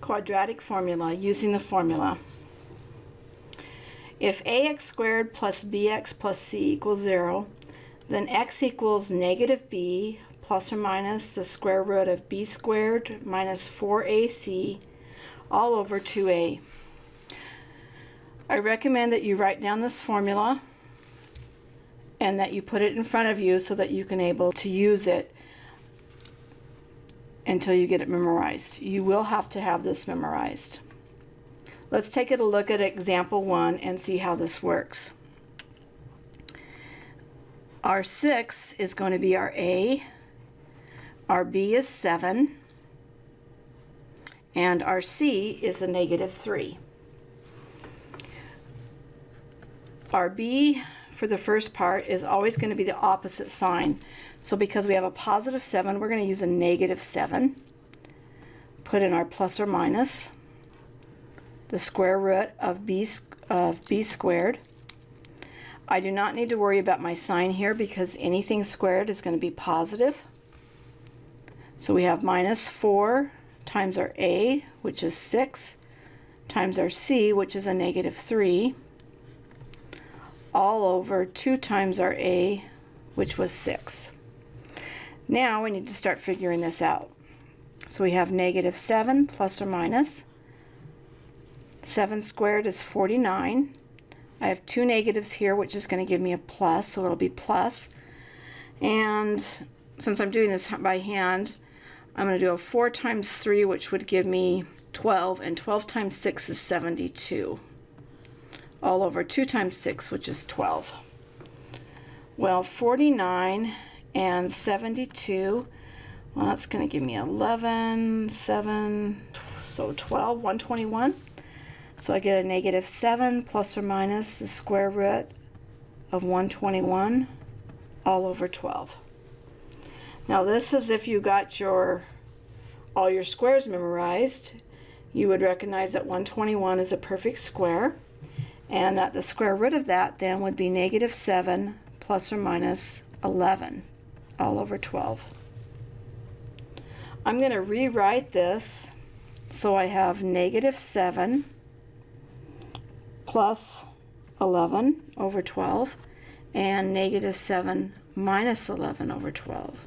quadratic formula using the formula. If ax squared plus bx plus c equals 0, then x equals negative b plus or minus the square root of b squared minus 4ac all over 2a. I recommend that you write down this formula and that you put it in front of you so that you can able to use it until you get it memorized. You will have to have this memorized. Let's take a look at example one and see how this works. Our 6 is going to be our A, our B is 7, and our C is a negative 3. Our B for the first part is always going to be the opposite sign. So because we have a positive 7, we're going to use a negative 7. Put in our plus or minus the square root of b, of b squared. I do not need to worry about my sign here because anything squared is going to be positive. So we have minus 4 times our a, which is 6, times our c, which is a negative 3, all over 2 times our a, which was 6. Now we need to start figuring this out. So we have negative 7 plus or minus. 7 squared is 49. I have two negatives here, which is going to give me a plus, so it'll be plus. And since I'm doing this by hand, I'm going to do a 4 times 3, which would give me 12, and 12 times 6 is 72. All over 2 times 6, which is 12. Well, 49 and 72. Well, that's going to give me 11, 7, so 12, 121. So I get a negative 7 plus or minus the square root of 121 all over 12. Now this is if you got your all your squares memorized, you would recognize that 121 is a perfect square and that the square root of that then would be negative 7 plus or minus 11 all over 12. I'm going to rewrite this so I have negative 7 plus 11 over 12 and negative 7 minus 11 over 12.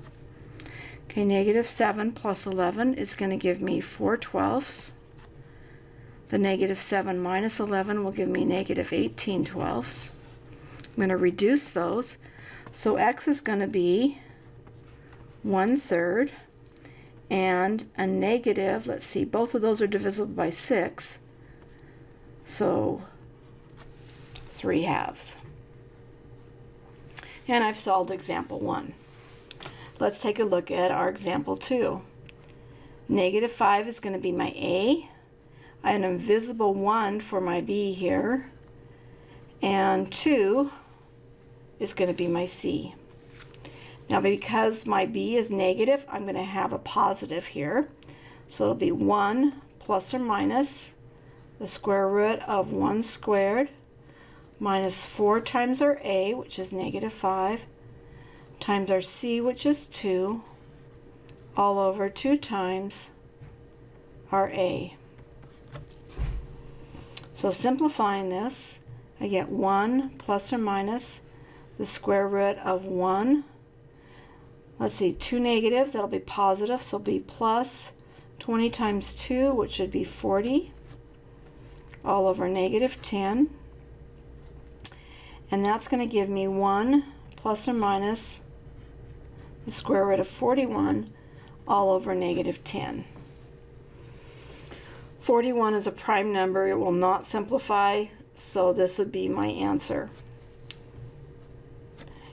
Okay, negative 7 plus 11 is going to give me 4 twelfths. The negative 7 minus 11 will give me negative 18 twelfths. I'm going to reduce those. So x is going to be one third, and a negative, let's see, both of those are divisible by 6, so 3 halves. And I've solved example 1. Let's take a look at our example 2. Negative 5 is going to be my A. An invisible 1 for my B here. And 2 is going to be my C. Now because my b is negative, I'm going to have a positive here. So it'll be 1 plus or minus the square root of 1 squared minus 4 times our a, which is negative 5, times our c, which is 2, all over 2 times our a. So simplifying this, I get 1 plus or minus the square root of 1 let's see, two negatives, that'll be positive, so it'll be plus 20 times 2, which should be 40, all over negative 10. And that's going to give me 1 plus or minus the square root of 41 all over negative 10. 41 is a prime number. It will not simplify, so this would be my answer.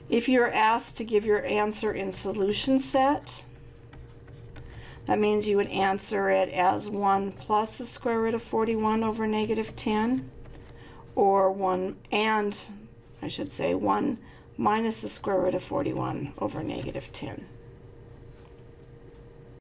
If you're asked to give your answer in solution set, that means you would answer it as 1 plus the square root of 41 over negative 10, or 1 and, I should say, 1 minus the square root of 41 over negative 10.